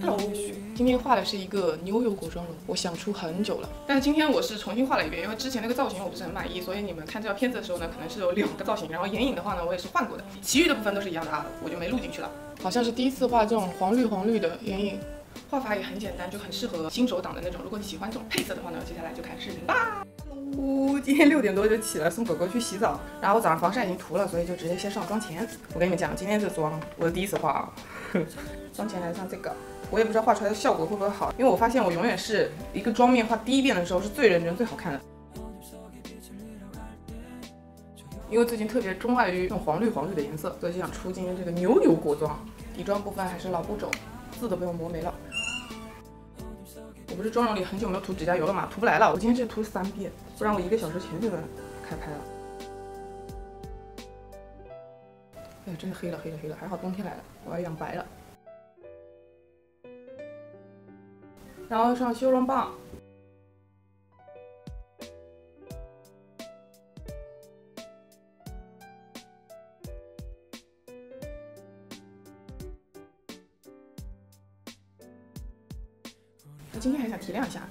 Hello，今天画的是一个牛油果妆容，我想出很久了。但是今天我是重新画了一遍，因为之前那个造型我不是很满意，所以你们看这条片子的时候呢，可能是有两个造型。然后眼影的话呢，我也是换过的，其余的部分都是一样的啊，我就没录进去了。好像是第一次画这种黄绿黄绿的眼影，画法也很简单，就很适合新手党的那种。如果你喜欢这种配色的话呢，接下来就看视频吧。呜，今天六点多就起来送狗狗去洗澡，然后我早上防晒已经涂了，所以就直接先上妆前。我跟你们讲，今天这妆我是第一次画啊，妆前来上这个，我也不知道画出来的效果会不会好，因为我发现我永远是一个妆面画第一遍的时候是最认真、最好看的。因为最近特别钟爱于这种黄绿黄绿的颜色，所以就想出今天这个牛油果妆。底妆部分还是老步骤，字都被我磨没了。我不是妆容里很久没有涂指甲油了嘛，涂不来了。我今天这涂了三遍，不然我一个小时前就能开拍了。哎呀，真的黑了黑了黑了，还好冬天来了，我要养白了。然后上修容棒。今天还想提亮一下，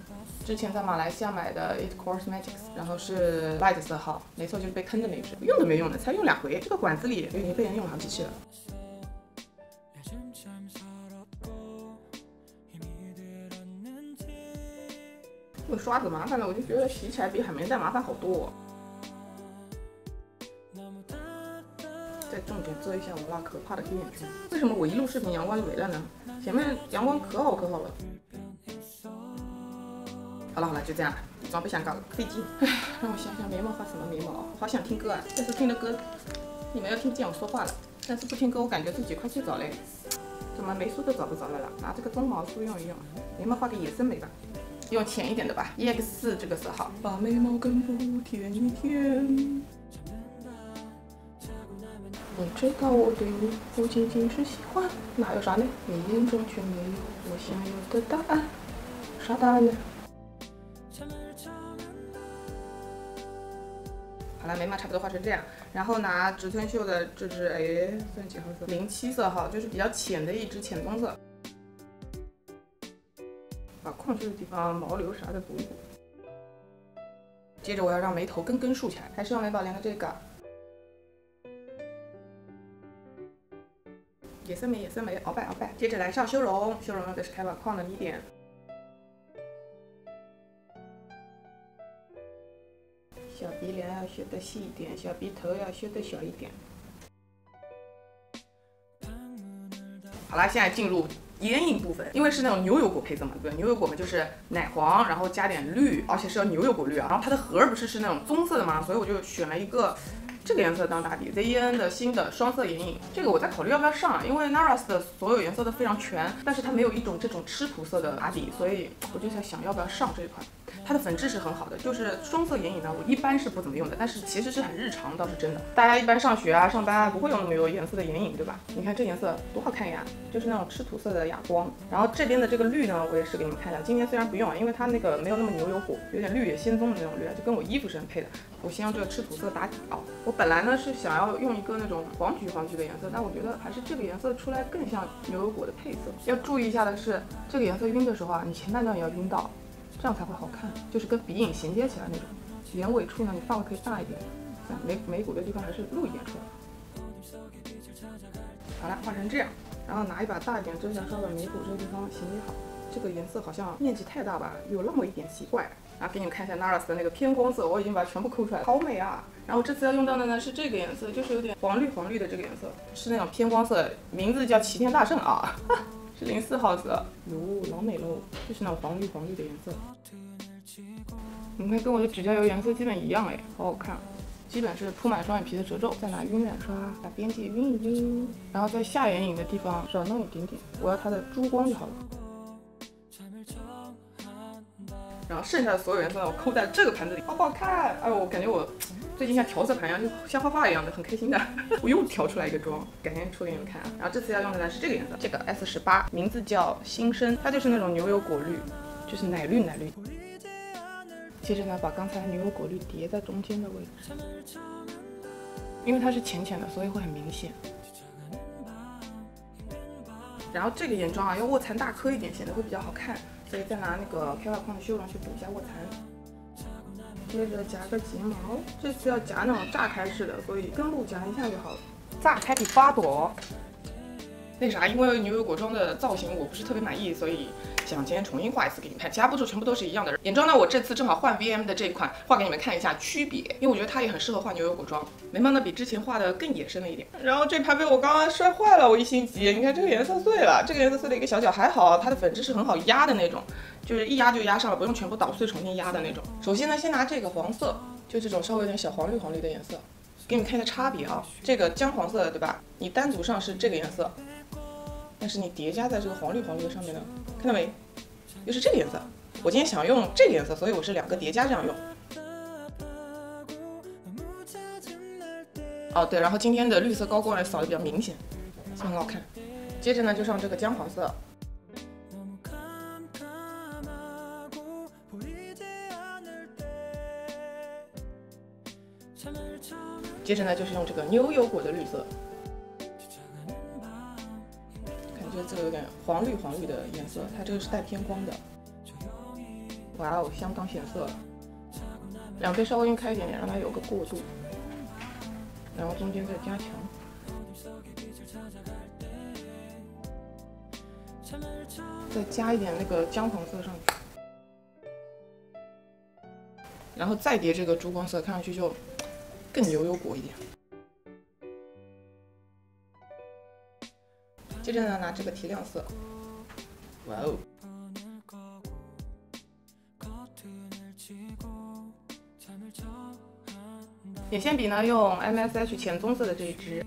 之前在马来西亚买的 It Cosmetics，然后是 light 色号，没错，就是被坑的那支，用都没用的，才用两回，这个管子里已经被人用了好几次了。这个刷子麻烦了，我就觉得洗起来比海绵蛋麻烦好多。再重点遮一下我那可怕的黑眼圈。为什么我一录视频阳光就没了呢？前面阳光可好可好了。好了好了，就这样了，妆不想搞了，费劲。唉，让我想想眉毛画什么眉毛，好想听歌啊！但是听了歌，你们要听不见我说话了。但是不听歌，我感觉自己快睡着嘞。怎么眉梳都找不着了啦？拿这个棕毛梳用一用，眉毛画个野生眉吧，用浅一点的吧，EX 四这个色号，把眉毛根部填一填。你知道我对你不仅仅是喜欢，那还有啥呢？你眼中却没有我想要的答案，啥答案呢？好了，眉毛差不多画成这样，然后拿植村秀的这支，哎，算几号色？零七色号，就是比较浅的一支浅棕色。把空缺的地方毛流啥的补一补。接着我要让眉头根根竖起来，还是用美宝莲的这个野生眉，野生眉，鳌拜鳌拜。接着来上修容，修容用的是开宝矿的米点。小鼻梁要修的细一点，小鼻头要修的小一点。好啦，现在进入眼影部分，因为是那种牛油果配色嘛，对？牛油果嘛就是奶黄，然后加点绿，而且是要牛油果绿啊。然后它的盒儿不是是那种棕色的嘛，所以我就选了一个这个颜色当打底，ZEN 的新的双色眼影。这个我在考虑要不要上，因为 NARS 的所有颜色都非常全，但是它没有一种这种吃土色的打底，所以我就在想要不要上这一款。它的粉质是很好的，就是双色眼影呢，我一般是不怎么用的，但是其实是很日常，倒是真的。大家一般上学啊、上班啊，不会用那么多颜色的眼影，对吧？你看这颜色多好看呀，就是那种吃土色的哑光。然后这边的这个绿呢，我也是给你们看一下。今天虽然不用，因为它那个没有那么牛油果，有点绿野仙踪的那种绿，就跟我衣服是很配的。我先用这个吃土色打底啊。我本来呢是想要用一个那种黄橘黄橘的颜色，但我觉得还是这个颜色出来更像牛油果的配色。要注意一下的是，这个颜色晕的时候啊，你前半段也要晕到。这样才会好看，就是跟鼻影衔接起来那种。眼尾处呢，你放的可以大一点，眉眉骨的地方还是露一点出来。好了，画成这样，然后拿一把大一点遮瑕刷把眉骨这个地方衔接好。这个颜色好像面积太大吧，有那么一点奇怪。然后给你们看一下 NARS 的那个偏光色，我已经把它全部抠出来了，好美啊！然后这次要用到的呢是这个颜色，就是有点黄绿黄绿的这个颜色，是那种偏光色，名字叫齐天大圣啊。是零四号色，哟，老美喽，就是那种黄绿黄绿的颜色。你看，跟我的指甲油颜色基本一样哎，好好看。基本是铺满双眼皮的褶皱，再拿晕染刷把边界晕一晕，然后在下眼影的地方少弄一点点，我要它的珠光就好了。然后剩下的所有颜色我扣在这个盘子里，好不好看？哎呦，我感觉我。最近像调色盘一样，就像画画一样的，很开心的。我又调出来一个妆，改天出给你们看啊。然后这次要用的呢是这个颜色，这个 S 十八，名字叫新生，它就是那种牛油果绿，就是奶绿奶绿。接着呢，把刚才牛油果绿叠在中间的位置，因为它是浅浅的，所以会很明显。然后这个眼妆啊要卧蚕大颗一点，显得会比较好看，可以再拿那个开外框的修容去补一下卧蚕。接着夹个睫毛，这次要夹那种炸开式的，所以根部夹一下就好了。炸开比花朵。那啥，因为牛油果妆的造型我不是特别满意，所以想今天重新画一次给你们看。其他步骤全部都是一样的。眼妆呢，我这次正好换 VM 的这一款，画给你们看一下区别，因为我觉得它也很适合画牛油果妆。眉毛呢比之前画的更野生了一点。然后这盘被我刚刚摔坏了，我一心急。你看这个颜色碎了，这个颜色碎了一个小角，还好它的粉质是很好压的那种，就是一压就压上了，不用全部捣碎重新压的那种。首先呢，先拿这个黄色，就这种稍微有点小黄绿黄绿的颜色，给你们看一下差别啊。这个姜黄色的对吧？你单组上是这个颜色。但是你叠加在这个黄绿黄绿的上面呢，看到没？又是这个颜色。我今天想用这个颜色，所以我是两个叠加这样用。哦对，然后今天的绿色高光呢扫的比较明显，很好看。接着呢就上这个姜黄色。接着呢就是用这个牛油果的绿色。有点黄绿黄绿的颜色，它这个是带偏光的。哇哦，相当显色。两边稍微晕开一点点，让它有个过渡。然后中间再加强。再加一点那个姜黄色上去。然后再叠这个珠光色，看上去就更牛油果一点。接着呢，拿这个提亮色，哇哦！眼线笔呢，用 M S H 浅棕色的这一支。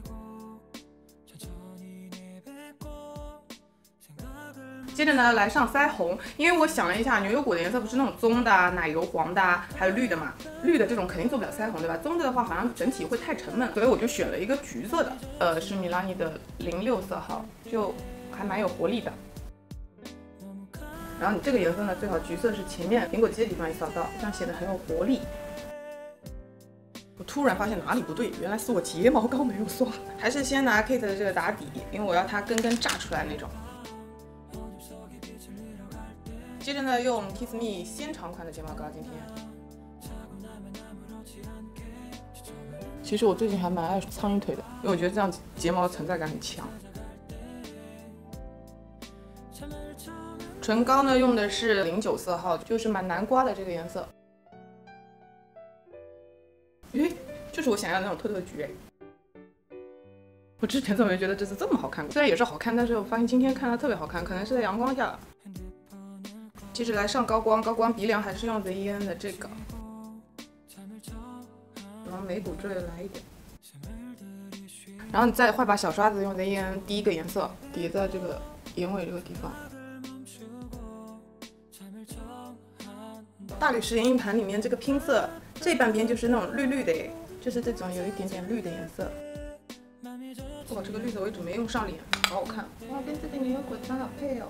接着呢，来上腮红，因为我想了一下，牛油果的颜色不是那种棕的、奶油黄的，还有绿的嘛，绿的这种肯定做不了腮红，对吧？棕的的话，好像整体会太沉闷，所以我就选了一个橘色的，呃，是米拉尼的零六色号，就还蛮有活力的。然后你这个颜色呢，最好橘色是前面苹果肌的地方一扫到，这样显得很有活力。我突然发现哪里不对，原来是我睫毛膏没有刷，还是先拿 Kate 的这个打底，因为我要它根根炸出来那种。接着呢，用 Kiss Me 纤长款的睫毛膏。今天，其实我最近还蛮爱苍蝇腿的，因为我觉得这样睫毛存在感很强。唇膏呢，用的是零九色号，就是蛮南瓜的这个颜色。诶，就是我想要那种特特橘。我之前怎么没觉得这次这么好看？虽然也是好看，但是我发现今天看它特别好看，可能是在阳光下。接着来上高光，高光鼻梁还是用 ZEN 的这个，往眉骨这里来一点，然后你再画把小刷子，用 ZEN 第一个颜色叠在这个眼尾这个地方。大理石眼影盘里面这个拼色这半边就是那种绿绿的，就是这种有一点点绿的颜色。哇，这个绿色我一直没用上脸，好好看。哇，跟这个牛油果妆好配哦。